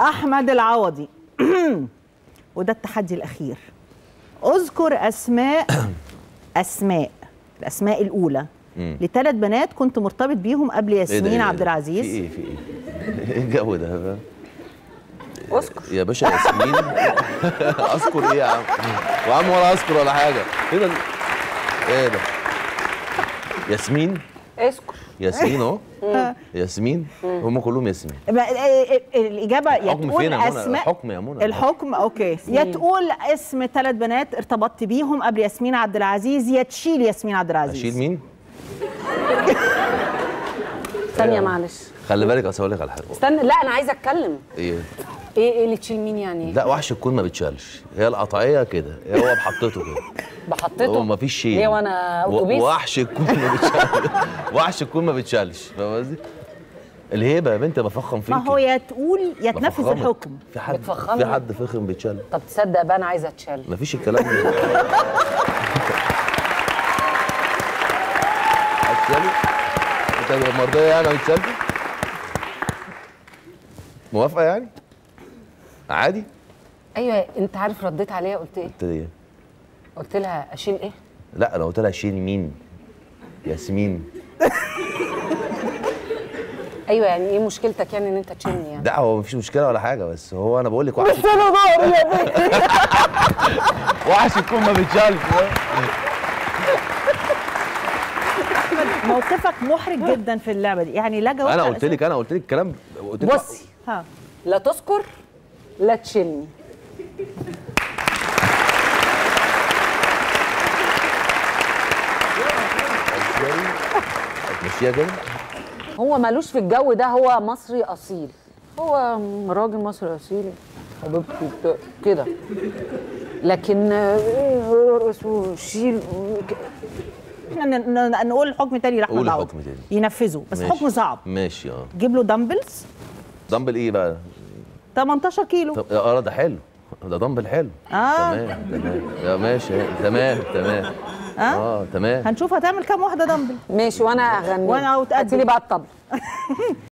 أحمد العوضي. وده التحدي الأخير. أذكر أسماء أسماء الأسماء الأولى. لثلاث بنات كنت مرتبط بيهم قبل إيه ياسمين إيه؟ عبد في العزيز إيه في إيه؟ إيه الجو ده؟ أذكر. يا باشا ياسمين. أذكر إيه يا عم؟ يا عم ولا أذكر ولا حاجة. إيه ده؟ إيه ده؟ ياسمين؟ اذكر ياسمين اهو. ياسمين. هم كلهم ياسمين. ما- ال- ال- الإجابة يا الحكم تقول فين يا منى؟ أسماء الحكم يا منى. الحكم أوكي. يا تقول اسم ثلاث بنات ارتبطت بيهم قبل ياسمين عبد العزيز يا تشيل ياسمين عبد العزيز. أشيل مين؟ ثانية معلش. خلي بالك أصل هقول لك على حاجة. استنى لا أنا عايزة أتكلم. إيه؟ إيه إيه اللي تشيل مين يعني؟ لا وحش الكون ما بتشالش هي القطعية كده. هو بحطته كده. بحطته؟ هو ما فيش شيء. ليه وأنا أتوبيس؟ وحش الكون ما بتشالش وحش الكون ما بتشالش فاهم قصدي؟ الهيبة يا بنت بفخم فيك ما هو يا تقول يا تنفذ. الحكم. في حد. في حد فخم بيتشال؟ طب تصدق بقى أنا عايزة أتشال. مفيش الكلام ده. هتشالي؟ أنت مرضية يعني هتشالي موافقة يعني؟ عادي. أيوه أنت عارف رديت عليها قلت إيه؟ قلت إيه؟ قلت لها أشيل إيه؟ لا أنا قلت لها شيلي مين؟ ياسمين. أيوه يعني إيه مشكلتك يعني إن أنت تشيلني يعني؟ لا هو مفيش مشكلة ولا حاجة بس هو أنا بقول لك وحش. أنا ضهري يا بنت وحش الكون ما بيتشالش. موقفك محرج جدا في اللعبة دي. يعني لا جاوبت أنا قلت لك أنا قلت لك الكلام قلت لك بصي ها. لا تذكر لا تشيلني. مشيها كده هو مالوش في الجو ده هو مصري أصيل. هو راجل مصري أصيل. حبيبتي كده. لكن شيل إحنا نقول حكم تاني لأحمد عوض. تاني. ينفذه بس ماشي. حكم صعب. ماشي آه. جيب له dumbbells. dumbbell إيه بقى؟ 18 كيلو. طب آه ده حلو. ده دمبل حلو. آه. تمام تمام. يا ماشي. تمام تمام. آه؟ تمام. هنشوف هتعمل كام واحدة دمبل. ماشي وأنا اغني وأنا أتقدم. هاتي لي بقى الطبل.